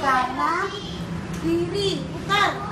Kama, diri, bukan.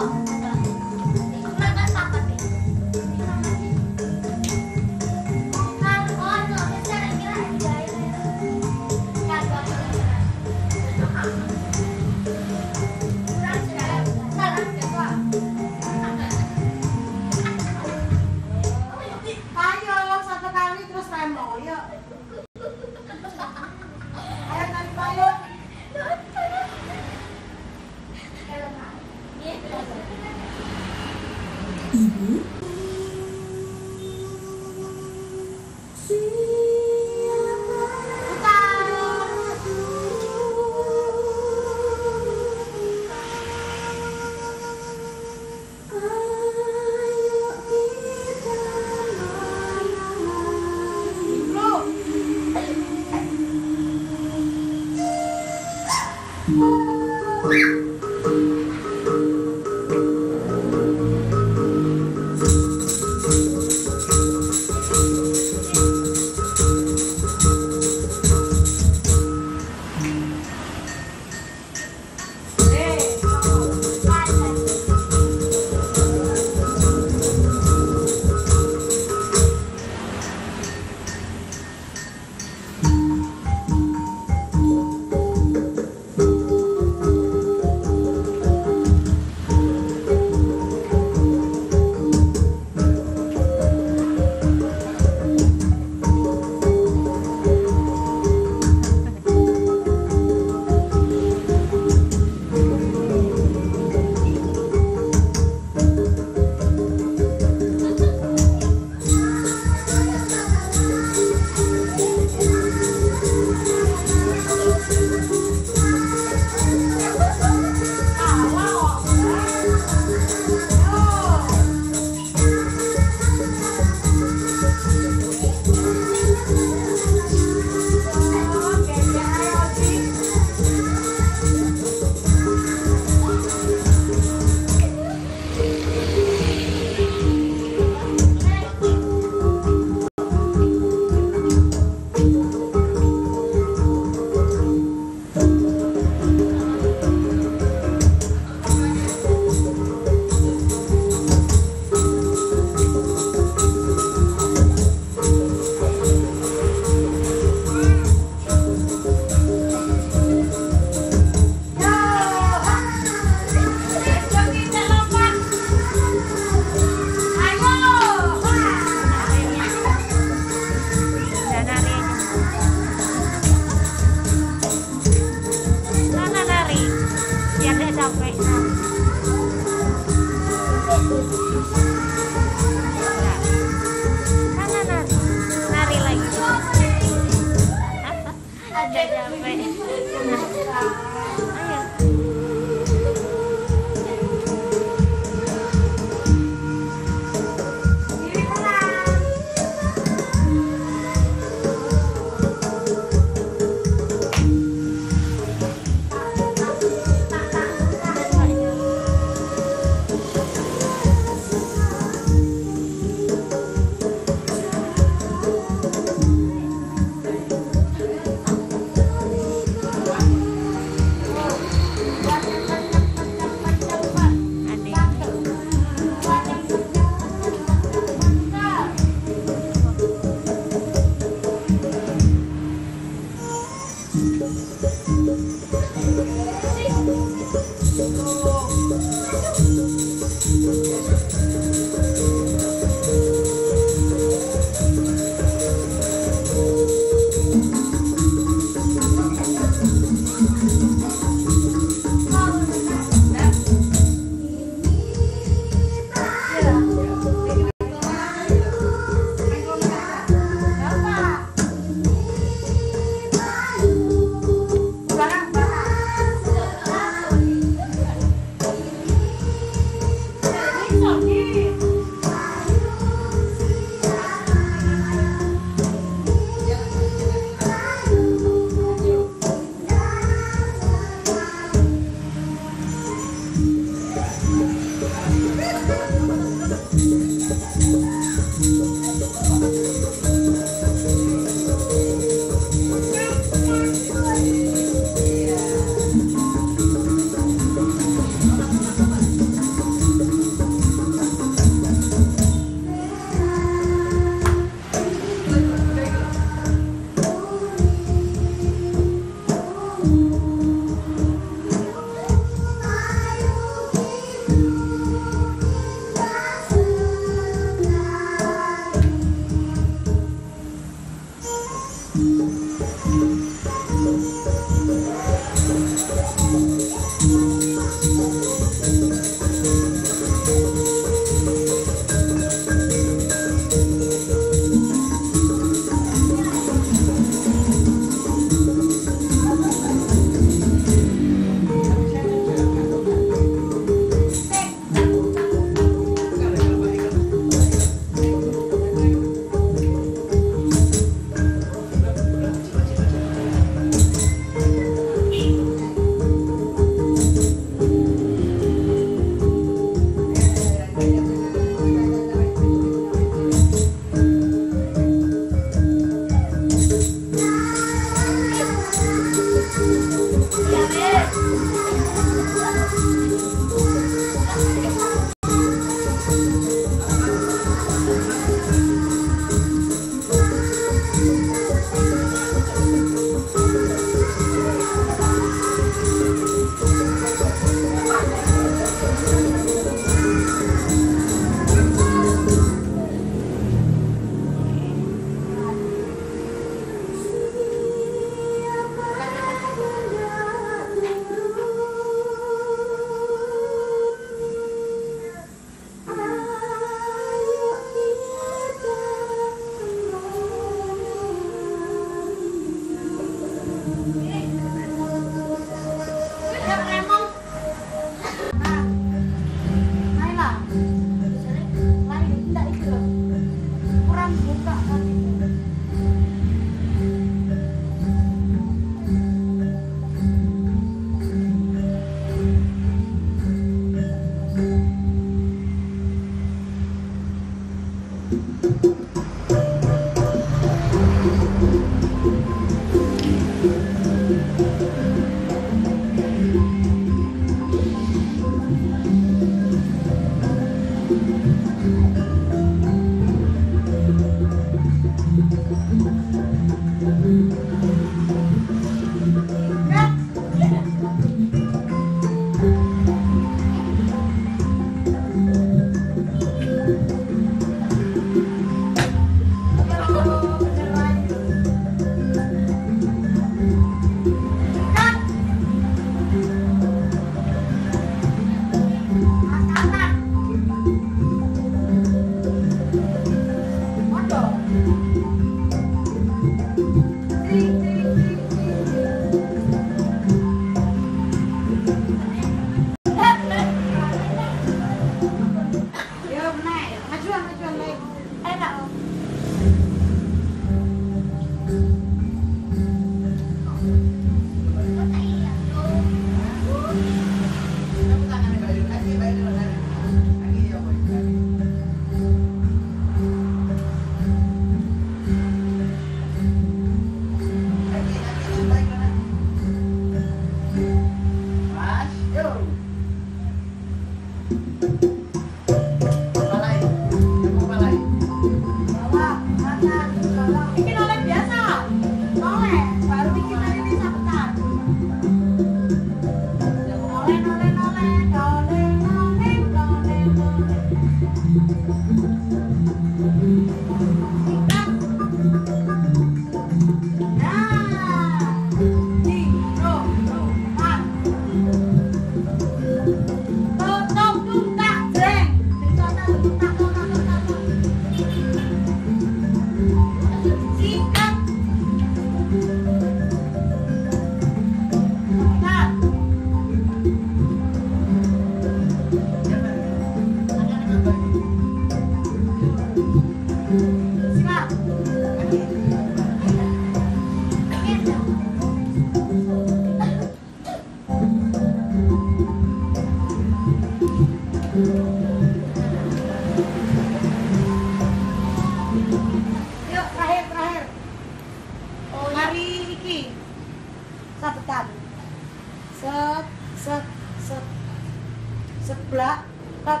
tak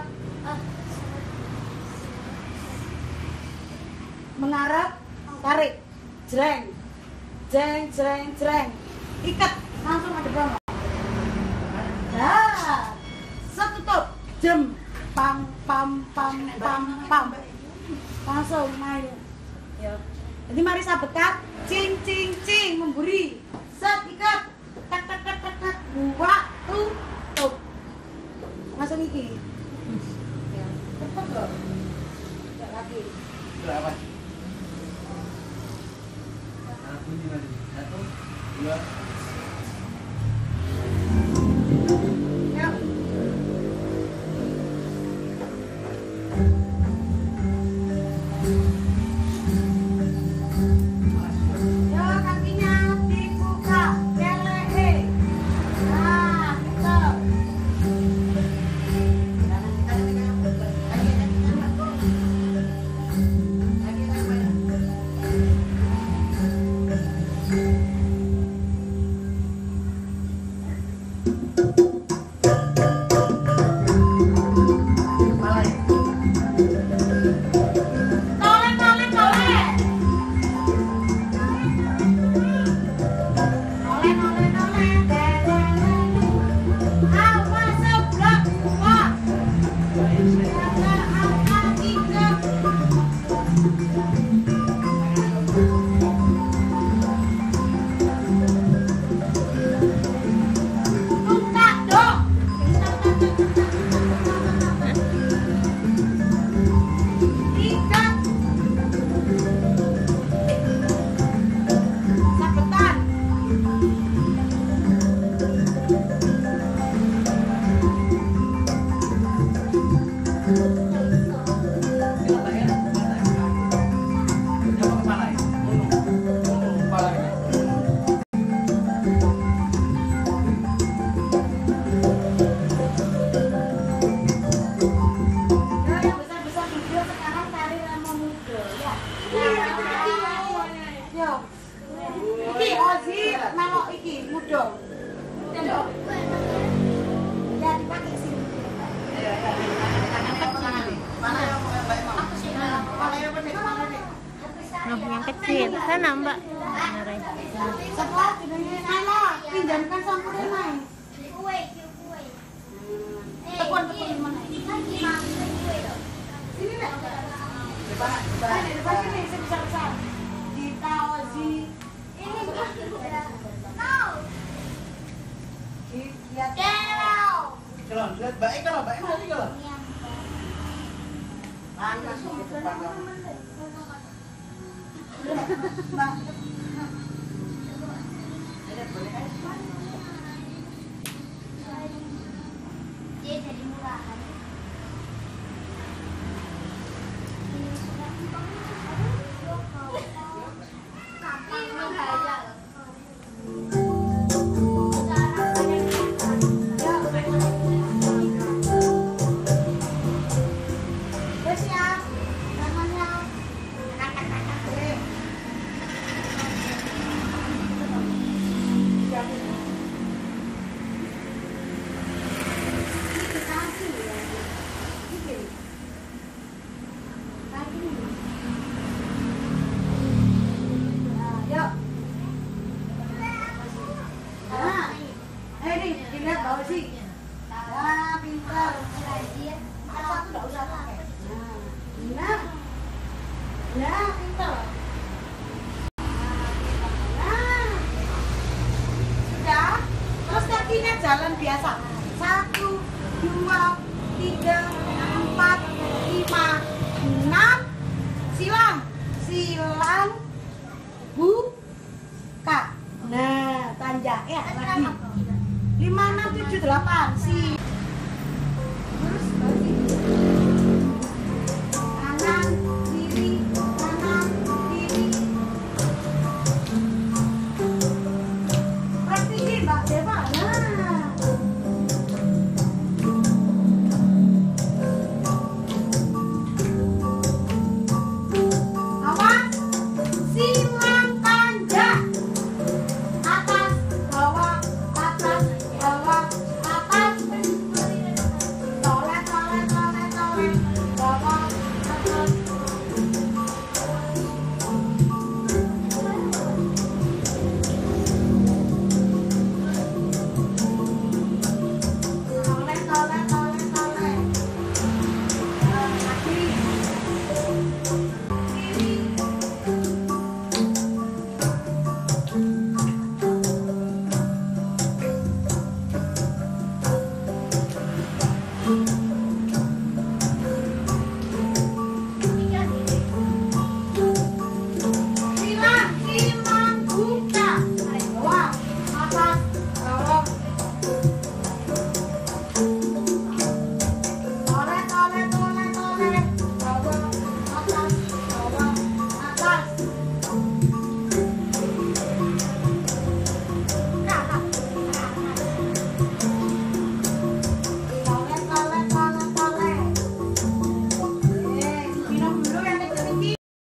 mengarah tarik. Jreng. Jreng jreng jreng. Ikat langsung ada nah dah top jem. Pam pam pam pam pam. Langsung main. Ya. Jadi mari sabetat cing cing cing memburi. Set ikat. Tak tak tak tak tak buat tutup langsung ikat cepet loh. Lagi. Satu dua Amém. Lah, nah, nah, kita. Sudah. Terus kakinya jalan biasa. Satu, dua, tiga,